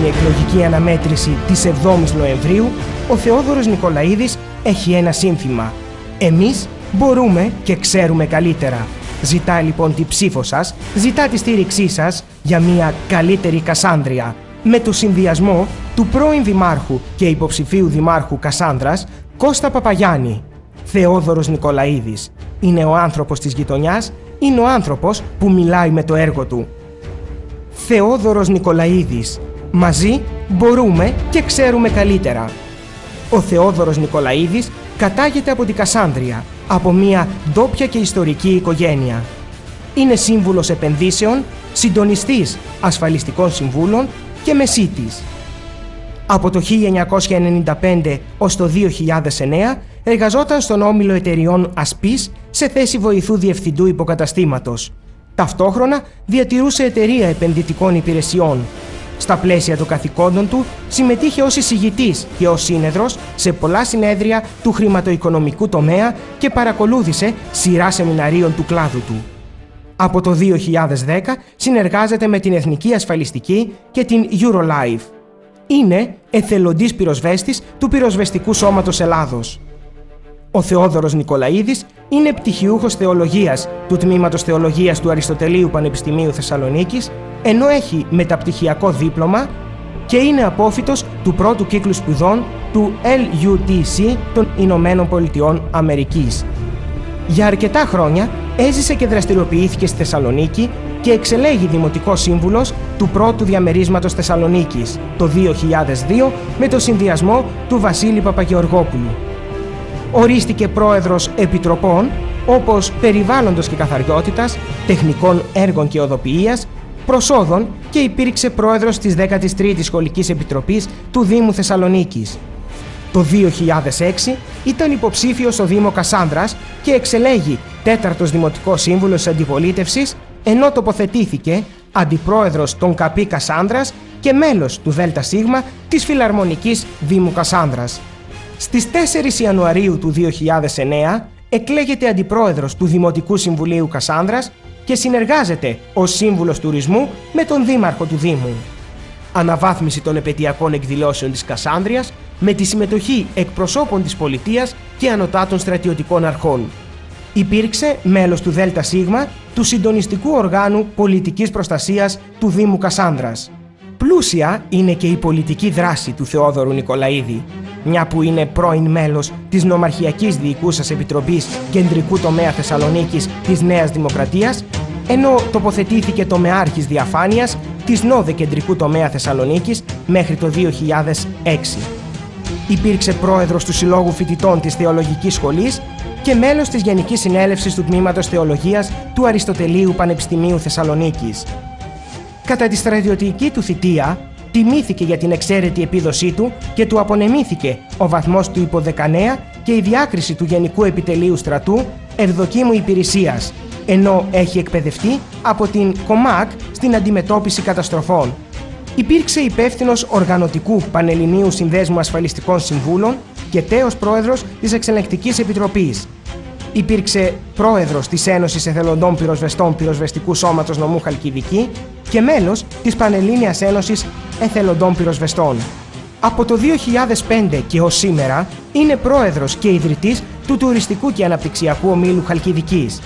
επόμενη εκλογική αναμέτρηση της 7ης Νοεμβρίου, ο Θεόδωρος Νικολαίδης έχει ένα σύνθημα. Εμείς μπορούμε και ξέρουμε καλύτερα. Ζητά λοιπόν τη ψήφος σας, ζητά τη στήριξή σας για μια καλύτερη Κασάνδρεια. Με το συνδυασμό του πρώην Δημάρχου και υποψηφίου Δημάρχου Κασάνδρας, Κώστα Παπαγιάννη. Θεόδωρος Νικολαίδης. Είναι ο άνθρωπος της γειτονιάς, είναι ο άνθρωπος που μιλάει με το έργο του. Θεόδωρος Νικολαίδης. Μαζί μπορούμε και ξέρουμε καλύτερα. Ο Θεόδωρος Νικολαίδης κατάγεται από την Κασάνδρεια, από μια ντόπια και ιστορική οικογένεια. Είναι σύμβουλος επενδύσεων, συντονιστής ασφαλιστικών συμβούλων και μεσίτης. Από το 1995 ως το 2009 εργαζόταν στον όμιλο εταιριών Ασπής σε θέση βοηθού διευθυντού υποκαταστήματος. Ταυτόχρονα διατηρούσε εταιρεία επενδυτικών υπηρεσιών. Στα πλαίσια των καθηκόντων του συμμετείχε ως εισηγητής και ως σύνεδρος σε πολλά συνέδρια του χρηματοοικονομικού τομέα και παρακολούθησε σειρά σεμιναρίων του κλάδου του. Από το 2010 συνεργάζεται με την Εθνική Ασφαλιστική και την Eurolife. Είναι εθελοντής πυροσβέστης του Πυροσβεστικού Σώματος Ελλάδος. Ο Θεόδωρος Νικολαίδης είναι πτυχιούχος θεολογίας του Τμήματος Θεολογίας του Αριστοτελείου Πανεπιστημίου Θεσσαλονίκης, ενώ έχει μεταπτυχιακό δίπλωμα και είναι απόφυτος του πρώτου κύκλου σπουδών του LUTC των Ηνωμένων Πολιτειών Αμερικής. Για αρκετά χρόνια έζησε και δραστηριοποιήθηκε στη Θεσσαλονίκη και εξελέγει Δημοτικός Σύμβουλος του πρώτου διαμερίσματος Θεσσαλονίκης το 2002 με το συνδυασμό του Βασίλη Παπαγεωργόπουλου. Ορίστηκε πρόεδρος επιτροπών όπως περιβάλλοντος και καθαριότητας, τεχνικών έργων και οδοποιίας, προσόδων και υπήρξε πρόεδρος της 13ης Σχολικής Επιτροπής του Δήμου Θεσσαλονίκης. Το 2006 ήταν υποψήφιος στο Δήμος Κασάνδρας και εξελέγει τέταρτος Δημοτικός Σύμβουλος Αντιπολίτευσης ενώ τοποθετήθηκε αντιπρόεδρος των ΚΑΠΗ Κασάνδρας και μέλος του ΔΣ της Φιλαρμονικής Δήμου Κασάνδρας. Στις 4 Ιανουαρίου του 2009 εκλέγεται αντιπρόεδρος του Δημοτικού Συμβουλίου Κασάνδρας και συνεργάζεται ως σύμβουλος τουρισμού με τον Δήμαρχο του Δήμου. Αναβάθμιση των επαιτειακών εκδηλώσεων της Κασάνδριας με τη συμμετοχή εκπροσώπων της πολιτείας και ανωτάτων στρατιωτικών αρχών. Υπήρξε μέλος του ΔΣ του Συντονιστικού Οργάνου Πολιτικής Προστασίας του Δήμου Κασάνδρας. Πλούσια είναι και η πολιτική δράση του Θεόδωρου Νικολαίδη, μια που είναι πρώην μέλος της Νομαρχιακής Διοικούσας Επιτροπής Κεντρικού Τομέα Θεσσαλονίκης της Νέας Δημοκρατίας, ενώ τοποθετήθηκε το Μεάρχης Διαφάνειας της ΝΟΔΕ Κεντρικού Τομέα Θεσσαλονίκης μέχρι το 2006. Υπήρξε πρόεδρος του Συλλόγου Φοιτητών της Θεολογικής Σχολής και μέλος της Γενικής Συνέλευσης του Τμήματος Θεολογίας του Αριστοτελείου Πανεπιστημίου Θεσσαλονίκης. Κατά τη στρατιωτική του θητεία, τιμήθηκε για την εξαίρετη επίδοσή του και του απονεμήθηκε ο βαθμός του υποδεκανέα και η διάκριση του Γενικού Επιτελείου Στρατού Ευδοκίμου Υπηρεσίας, ενώ έχει εκπαιδευτεί από την ΚΟΜΑΚ στην αντιμετώπιση καταστροφών. Υπήρξε υπεύθυνος οργανωτικού Πανελληνίου Συνδέσμου Ασφαλιστικών Συμβούλων και τέος πρόεδρος της Εξελεκτικής Επιτροπής. Υπήρξε πρόεδρος της Ένωσης Εθελοντών Πυροσβεστών Πυροσβεστικού Σώματος Νομού Χαλκιδική και μέλος της Πανελλήνιας Ένωσης Εθελοντών Πυροσβεστών. Από το 2005 και ως σήμερα είναι πρόεδρος και ιδρυτής του Τουριστικού και Αναπτυξιακού Ομίλου Χαλκιδικής.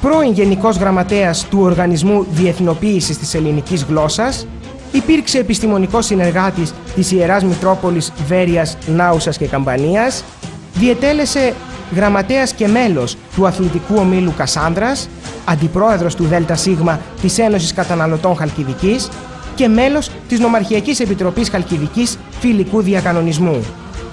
Πρώην Γενικός Γραμματέας του Οργανισμού Διεθνοποίησης της Ελληνικής Γλώσσας, υπήρξε επιστημονικός συνεργάτης της Ιεράς Μητρόπολης Βέρειας, Νάουσας και Καμπανίας, διετέλεσε γραμματέας και μέλος του Αθλητικού Ομίλου Κασάνδρας, αντιπρόεδρος του ΔΣ της Ένωσης Καταναλωτών Χαλκιδικής και μέλος της Νομαρχιακής Επιτροπής Χαλκιδικής Φιλικού Διακανονισμού.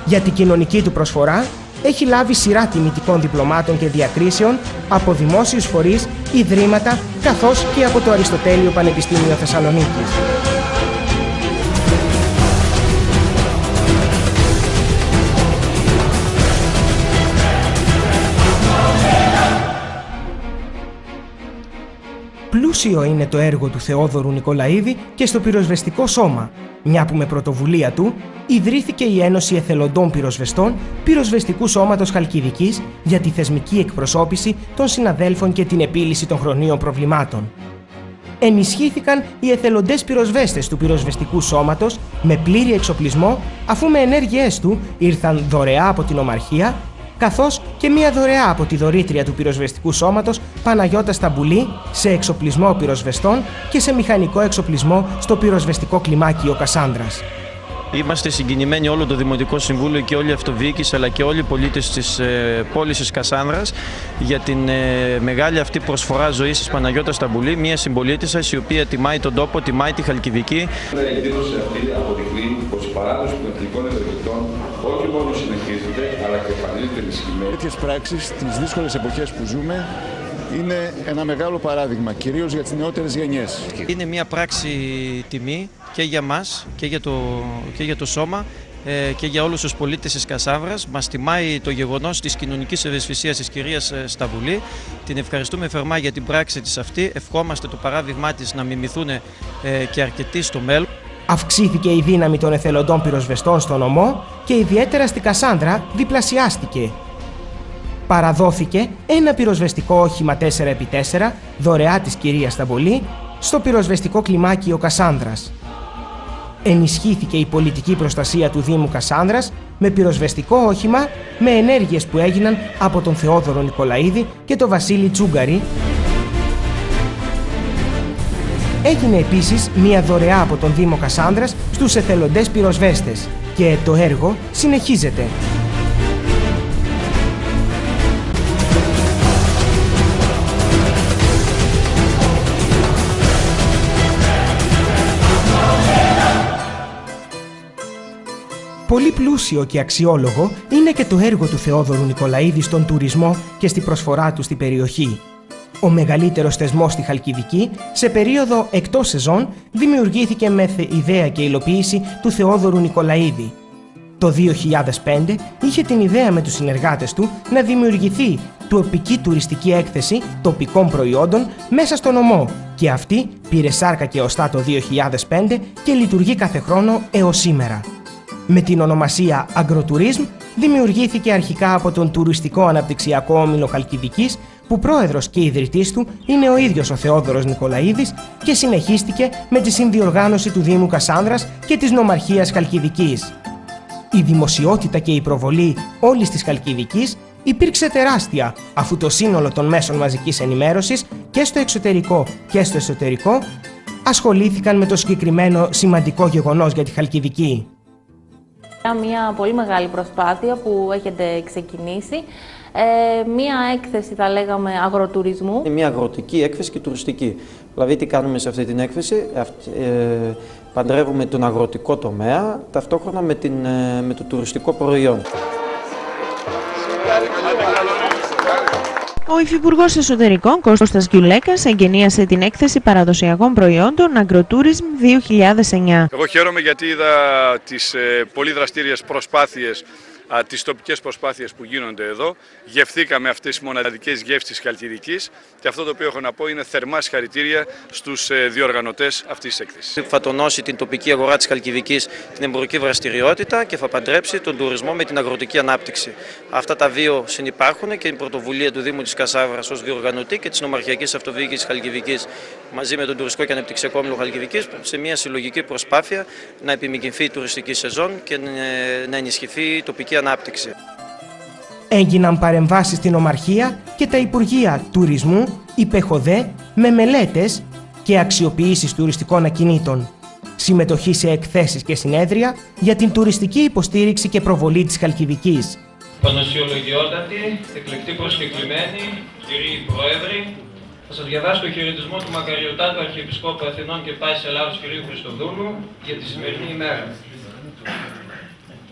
Για την κοινωνική του προσφορά έχει λάβει σειρά τιμητικών διπλωμάτων και διακρίσεων από δημόσιους φορείς, ιδρύματα καθώς και από το Αριστοτέλειο Πανεπιστήμιο Θεσσαλονίκης. Πλούσιο είναι το έργο του Θεόδωρου Νικολαίδη και στο πυροσβεστικό σώμα, μια που με πρωτοβουλία του ιδρύθηκε η Ένωση Εθελοντών Πυροσβεστών Πυροσβεστικού Σώματος Χαλκιδικής για τη θεσμική εκπροσώπηση των συναδέλφων και την επίλυση των χρονίων προβλημάτων. ενισχύθηκαν οι εθελοντές πυροσβέστες του πυροσβεστικού σώματος με πλήρη εξοπλισμό αφού με ενέργειές του ήρθαν δωρεά από την Ομαρχία καθώς και μία δωρεά από τη δωρήτρια του πυροσβεστικού σώματος Παναγιώτα Σταμπουλή σε εξοπλισμό πυροσβεστών και σε μηχανικό εξοπλισμό στο πυροσβεστικό κλιμάκιο Κασάνδρας. Είμαστε συγκινημένοι όλο το Δημοτικό Συμβούλιο και όλη η αυτοδιοίκηση αλλά και όλοι οι πολίτες της ε, πόλης της Κασάνδρας για την ε, μεγάλη αυτή προσφορά ζωής της Παναγιώτα Σταμπουλή, μια συμπολίτη σα η οποία τιμάει τον τόπο, τιμάει τη Χαλκιδική. Η εκδήλωση αυτή αποδεικνύει πως η παράδοση των εθνικών ευεργετών όχι μόνο συνεχίζεται αλλά και εμφανίζεται ενισχυμένη. Τέτοιες πράξεις στις δύσκολες εποχές που ζούμε είναι ένα μεγάλο παράδειγμα, κυρίως για τις νεότερες γενιές. Είναι μια πράξη τιμή και για μας και για το, και για το σώμα ε, και για όλους τους πολίτες της Κασάβρας. Μας τιμάει το γεγονός της κοινωνικής ευαισθησίας της κυρίας ε, Σταβουλή. Την ευχαριστούμε θερμά για την πράξη της αυτή. Ευχόμαστε το παράδειγμά της να μιμηθούν ε, και αρκετοί στο μέλλον. Αυξήθηκε η δύναμη των εθελοντών πυροσβεστών στον ομό και ιδιαίτερα στη Κασάνδρα διπλασιάστηκε. Παραδόθηκε ένα πυροσβεστικό όχημα 4x4 δωρεά της κυρίας Σταμπολή στο πυροσβεστικό κλιμάκιο Κασάνδρας ενισχύθηκε η πολιτική προστασία του Δήμου Κασάνδρας με πυροσβεστικό όχημα με ενέργειες που έγιναν από τον Θεόδωρο Νικολαίδη και τον Βασίλη Τσούγκαρη. Έγινε επίσης μία δωρεά από τον Δήμο Κασάνδρας στους εθελοντές πυροσβέστες και το έργο συνεχίζεται. Πολύ πλούσιο και αξιόλογο είναι και το έργο του Θεόδωρου Νικολαίδη στον τουρισμό και στη προσφορά του στη περιοχή. Ο μεγαλύτερος θεσμός στη Χαλκιδική, σε περίοδο εκτός σεζόν, δημιουργήθηκε με ιδέα και υλοποίηση του Θεόδωρου Νικολαίδη. Το 2005 είχε την ιδέα με τους συνεργάτες του να δημιουργηθεί τοπική τουριστική έκθεση τοπικών προϊόντων μέσα στο νομό και αυτή πήρε σάρκα και οστά το 2005 και λειτουργεί κάθε χρόνο έως σήμερα. Με την ονομασία Agrotourism δημιουργήθηκε αρχικά από τον Τουριστικό Αναπτυξιακό Όμιλο Χαλκιδικής που πρόεδρος και ιδρυτής του είναι ο ίδιος ο Θεόδωρος Νικολαίδης και συνεχίστηκε με τη συνδιοργάνωση του Δήμου Κασάνδρας και της Νομαρχίας Χαλκιδικής. Η δημοσιότητα και η προβολή όλης της Χαλκιδικής υπήρξε τεράστια αφού το σύνολο των μέσων μαζικής ενημέρωσης και στο εξωτερικό και στο εσωτερικό ασχολήθηκαν με το συγκεκριμένο σημαντικό γεγονός για τη Χαλκιδική. Μια πολύ μεγάλη προσπάθεια που έχετε ξεκινήσει. Ε, μια έκθεση, θα λέγαμε, αγροτουρισμού. Είναι μια αγροτική έκθεση και τουριστική. Δηλαδή, τι κάνουμε σε αυτή την έκθεση; Ε, παντρεύουμε τον αγροτικό τομέα, ταυτόχρονα με, την, ε, με το τουριστικό προϊόν. Ο Υφυπουργός Εσωτερικών Κώστας Γκιουλέκα εγκαινίασε την έκθεση παραδοσιακών προϊόντων Agrotourism 2009. Εγώ χαίρομαι γιατί είδα τις ε, πολύ δραστήριες προσπάθειες τις τοπικές προσπάθειες που γίνονται εδώ. Γευθήκαμε αυτές τις μοναδικές γεύσεις της Χαλκιδικής και αυτό το οποίο έχω να πω είναι θερμά συγχαρητήρια στους ε, διοργανωτές αυτής της έκθεσης. Θα τονώσει την τοπική αγορά της Χαλκιδικής την εμπορική δραστηριότητα και θα παντρέψει τον τουρισμό με την αγροτική ανάπτυξη. Αυτά τα δύο συνεπάρχουν και η πρωτοβουλία του Δήμου της Κασάβρας ως διοργανωτή και της Νομαρχιακής Αυτοδιοίκησης Χαλκιδικής μαζί με τον Τουριστικό και Ανεπτυξιακό Όμιλο Χαλκιδικής σε μια συλλογική προσπάθεια να επιμηκυνθεί η τουριστική σεζόν και να ενισχυθεί η τοπική ανάπτυξη. Έγιναν παρεμβάσεις στην Ομαρχία και τα Υπουργεία Τουρισμού, Υπεχοδέ, με μελέτες και αξιοποιήσεις τουριστικών ακινήτων. Συμμετοχή σε εκθέσεις και συνέδρια για την τουριστική υποστήριξη και προβολή της Χαλκιδικής. Πανασιολογιότατη, εκλεκτή προσκεκλημένη, κύριοι Πρόεδροι, θα σας διαβάσω το χαιρετισμό του Μακαριωτάτου Αρχιεπισκόπου Αθηνών και Πάσης Ελλάδος κ. Χριστοδούλου για τη σημερινή ημέρα.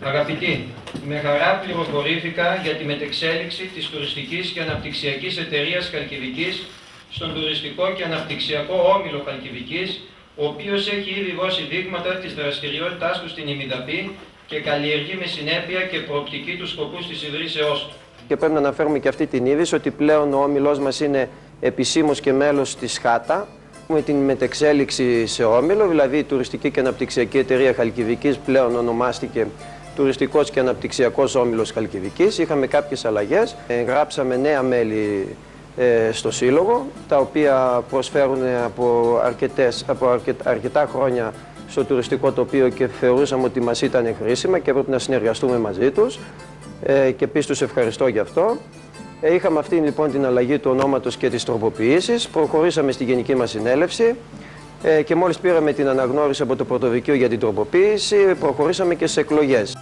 Αγαπητοί, με χαρά πληροφορήθηκα για τη μετεξέλιξη της τουριστικής και αναπτυξιακής εταιρείας Χαλκιδικής στον τουριστικό και αναπτυξιακό όμιλο Χαλκιδικής, ο οποίος έχει ήδη δώσει δείγματα της δραστηριότητάς του στην ημιδαπή και καλλιεργεί με συνέπεια και προοπτική τους σκοπούς της ιδρύσεώς του. Και πρέπει να αναφέρουμε και αυτή την είδηση ότι πλέον ο όμιλός μας είναι επισήμως και μέλος της ΧΑΤΑ, με την μετεξέλιξη σε όμιλο, δηλαδή η τουριστική και αναπτυξιακή εταιρεία Χαλκιδικής πλέον ονομάστηκε τουριστικός και αναπτυξιακός όμιλος Χαλκιδικής. Είχαμε κάποιες αλλαγές, γράψαμε νέα μέλη ε, στο Σύλλογο, τα οποία προσφέρουν από, αρκετές, από αρκετά χρόνια στο τουριστικό τοπίο και θεωρούσαμε ότι μας ήταν χρήσιμα και έπρεπε να συνεργαστούμε μαζί τους ε, και επίσης τους ευχαριστώ γι' αυτό. Ε, είχαμε αυτή λοιπόν την αλλαγή του ονόματος και της τροποποίησης, προχωρήσαμε στη γενική μας συνέλευση ε, και μόλις πήραμε την αναγνώριση από το Πρωτοδικείο για την τροποποίηση, προχωρήσαμε και σε εκλογές.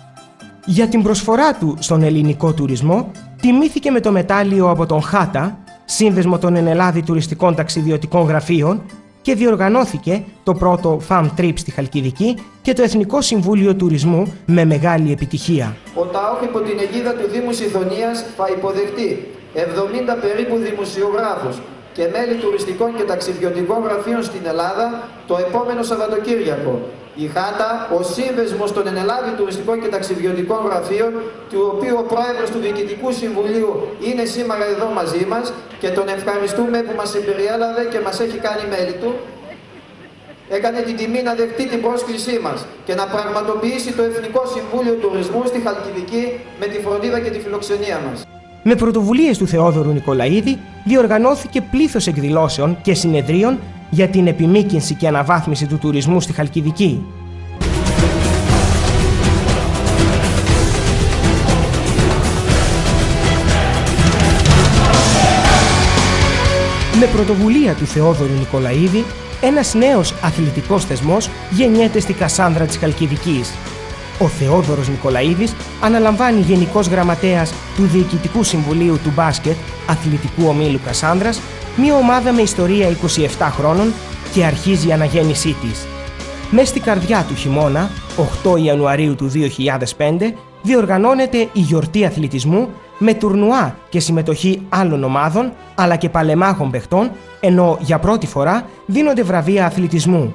Για την προσφορά του στον ελληνικό τουρισμό, τιμήθηκε με το μετάλλιο από τον ΧΑΤΑ, Σύνδεσμο των Ενελάδη Τουριστικών Ταξιδιωτικών Γραφείων, και διοργανώθηκε το πρώτο FAM Trip στη Χαλκιδική και το Εθνικό Συμβούλιο Τουρισμού με μεγάλη επιτυχία. Ο ΤΑΟΧ υπό την αιγίδα του Δήμου Σιδονίας θα υποδεχτεί 70 περίπου δημοσιογράφους και μέλη τουριστικών και ταξιδιωτικών γραφείων στην Ελλάδα το επόμενο Σαββατοκύριακο. Η ΧΑΤΑ, ο σύνδεσμος των Ενελάδη Τουριστικών και Ταξιδιωτικών Γραφείων, του οποίου ο πρόεδρος του Διοικητικού Συμβουλίου είναι σήμερα εδώ μαζί μας και τον ευχαριστούμε που μας περιέλαβε και μας έχει κάνει μέλη του, έκανε την τιμή να δεχτεί την πρόσκλησή μας και να πραγματοποιήσει το Εθνικό Συμβούλιο Τουρισμού στη Χαλκιδική με τη φροντίδα και τη φιλοξενία μας. Με πρωτοβουλίες του Θεόδωρου Νικολαίδη διοργανώθηκε πλήθος εκδηλώσεων και συνεδρίων για την επιμήκυνση και αναβάθμιση του τουρισμού στη Χαλκιδική. Με πρωτοβουλία του Θεόδωρου Νικολαίδη, ένας νέος αθλητικός θεσμός γεννιέται στη Κασάνδρα της Χαλκιδικής – ο Θεόδωρος Νικολαίδης αναλαμβάνει Γενικός Γραμματέας του Διοικητικού Συμβουλίου του Μπάσκετ Αθλητικού Ομίλου Κασάνδρας, μια ομάδα με ιστορία 27 χρόνων και αρχίζει η αναγέννησή της. Μες στη καρδιά του χειμώνα, 8 Ιανουαρίου του 2005, διοργανώνεται η γιορτή αθλητισμού με τουρνουά και συμμετοχή άλλων ομάδων αλλά και παλεμάχων παιχτών, ενώ για πρώτη φορά δίνονται βραβεία αθλητισμού.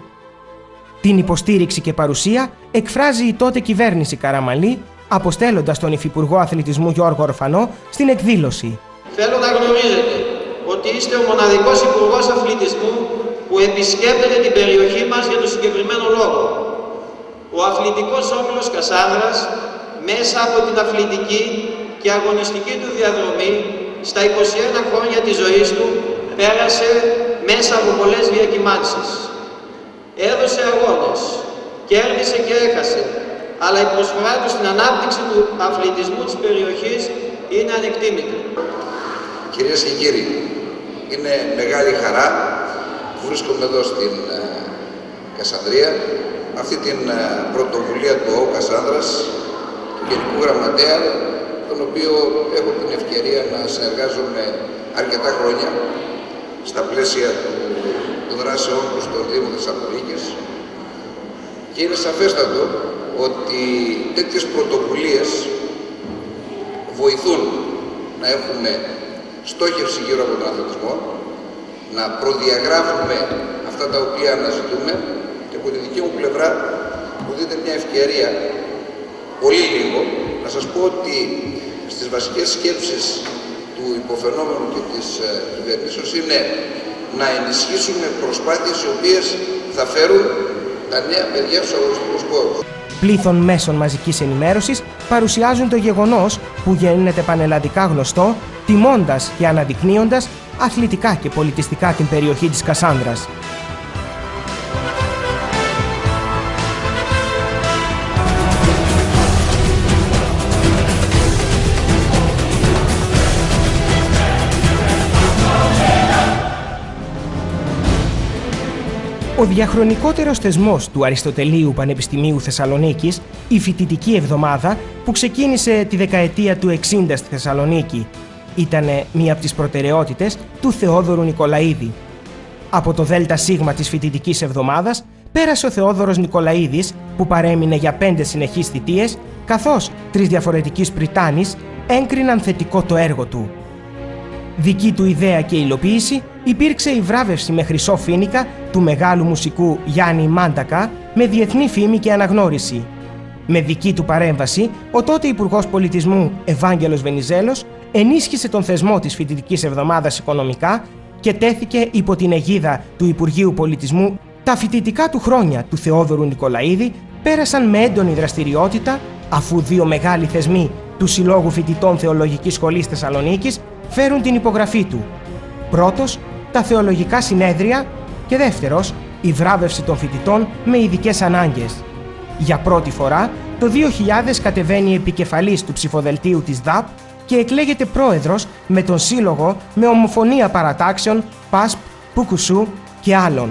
Την υποστήριξη και παρουσία εκφράζει η τότε κυβέρνηση Καραμαλή, αποστέλλοντας τον Υφυπουργό Αθλητισμού Γιώργο Ορφανό στην εκδήλωση. Θέλω να γνωρίζετε ότι είστε ο μοναδικός Υπουργός Αθλητισμού που επισκέπτεται την περιοχή μας για το συγκεκριμένο λόγο. Ο Αθλητικός Όμιλος Κασάνδρας, μέσα από την αθλητική και αγωνιστική του διαδρομή, στα 21 χρόνια της ζωής του, πέρασε μέσα από πολλές διακυμάνσεις έδωσε αγώνες, κέρδισε και έχασε, αλλά η προσφορά του στην ανάπτυξη του αθλητισμού της περιοχής είναι ανεκτήμητη. Κυρίες και κύριοι, είναι μεγάλη χαρά που βρίσκομαι εδώ στην ε, Κασανδρία αυτή την ε, πρωτοβουλία του ΟΚΑ Κασάνδρας, του Γενικού Γραμματέα, τον οποίο έχω την ευκαιρία να συνεργάζομαι αρκετά χρόνια στα πλαίσια του των δράσεών του στον Δήμο Θεσσαλονίκης και είναι σαφέστατο ότι τέτοιες πρωτοβουλίες βοηθούν να έχουμε στόχευση γύρω από τον αθλητισμό, να προδιαγράφουμε αυτά τα οποία αναζητούμε και από τη δική μου πλευρά μου δείτε μια ευκαιρία πολύ λίγο να σας πω ότι στις βασικές σκέψεις του υποφαινόμενου και της ε, κυβερνήσεως είναι να ενισχύσουμε προσπάθειες οι οποίες θα φέρουν τα νέα παιδιά στους αγωνιστικούς χώρους. Πλήθων μέσων μαζικής ενημέρωσης παρουσιάζουν το γεγονός που γίνεται πανελλαδικά γνωστό, τιμώντας και αναδεικνύοντας αθλητικά και πολιτιστικά την περιοχή της Κασάνδρας. Ο διαχρονικότερος θεσμός του Αριστοτελείου Πανεπιστημίου Θεσσαλονίκης, η Φοιτητική Εβδομάδα, που ξεκίνησε τη δεκαετία του 60 στη Θεσσαλονίκη, ήταν μία από τις προτεραιότητες του Θεόδωρου Νικολαίδη. Από το ΔΣ της Φοιτητικής Εβδομάδας πέρασε ο Θεόδωρος Νικολαίδης, που παρέμεινε για πέντε συνεχείς θητείες, καθώς τρεις διαφορετικοί Πριτάνης έγκριναν θετικό το έργο του. Δική του ιδέα και υλοποίηση υπήρξε η βράβευση με χρυσό φίνικα του μεγάλου μουσικού Γιάννη Μάντακα με διεθνή φήμη και αναγνώριση. Με δική του παρέμβαση, ο τότε Υπουργός Πολιτισμού Ευάγγελος Βενιζέλος ενίσχυσε τον θεσμό της Φοιτητικής Εβδομάδας οικονομικά και τέθηκε υπό την αιγίδα του Υπουργείου Πολιτισμού. Τα φοιτητικά του χρόνια του Θεόδωρου Νικολαίδη πέρασαν με έντονη δραστηριότητα αφού δύο μεγάλοι θεσμοί του Συλλόγου Φοιτητών Θεολογικής Σχολής Θεσσαλονίκης φέρουν την υπογραφή του πρώτος τα θεολογικά συνέδρια και δεύτερος η βράβευση των φοιτητών με ειδικές ανάγκες. Για πρώτη φορά το 2000 κατεβαίνει επικεφαλής του ψηφοδελτίου της ΔΑΠ και εκλέγεται πρόεδρος με τον σύλλογο με ομοφωνία παρατάξεων, ΠΑΣΠ, Πουκουσού και άλλων.